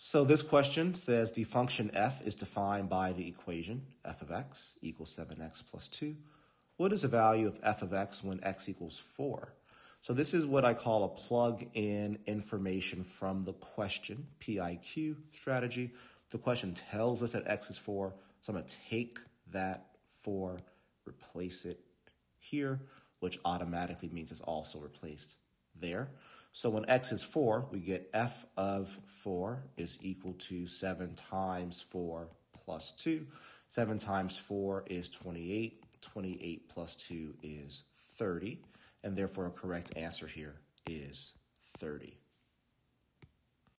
So this question says the function f is defined by the equation f of x equals 7x plus 2. What is the value of f of x when x equals 4? So this is what I call a plug-in information from the question, PIQ strategy. The question tells us that x is 4, so I'm going to take that 4, replace it here, which automatically means it's also replaced there. So when x is 4, we get f of 4 is equal to 7 times 4 plus 2. 7 times 4 is 28. 28 plus 2 is 30. And therefore, a correct answer here is 30.